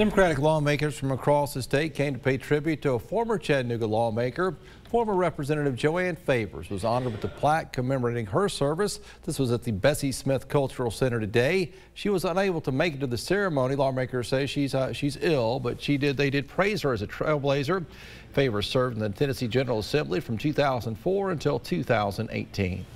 Democratic lawmakers from across the state came to pay tribute to a former Chattanooga lawmaker. Former Representative Joanne Favors was honored with a plaque commemorating her service. This was at the Bessie Smith Cultural Center today. She was unable to make it to the ceremony. Lawmakers say she's uh, she's ill, but she did they did praise her as a trailblazer. Favors served in the Tennessee General Assembly from 2004 until 2018.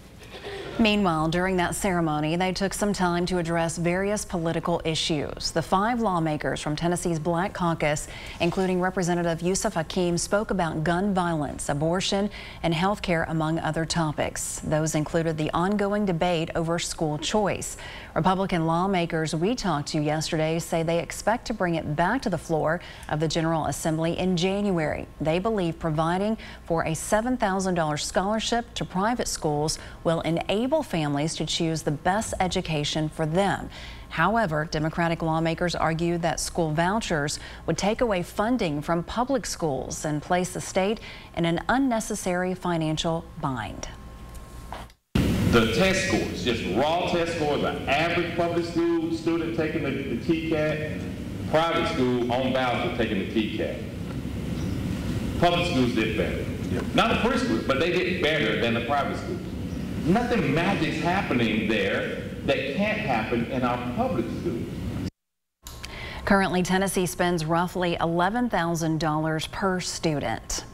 Meanwhile, during that ceremony, they took some time to address various political issues. The five lawmakers from Tennessee's Black Caucus, including Representative Yusuf Hakeem, spoke about gun violence, abortion, and health care, among other topics. Those included the ongoing debate over school choice. Republican lawmakers we talked to yesterday say they expect to bring it back to the floor of the General Assembly in January. They believe providing for a $7,000 scholarship to private schools will enable enable families to choose the best education for them. However, Democratic lawmakers argue that school vouchers would take away funding from public schools and place the state in an unnecessary financial bind. The test scores, just raw test scores, the average public school student taking the, the TCAP, private school on voucher taking the TCAP. Public schools did better. Yep. Not the preschool, but they did better than the private schools. Nothing magic's happening there that can't happen in our public schools. Currently, Tennessee spends roughly $11,000 per student.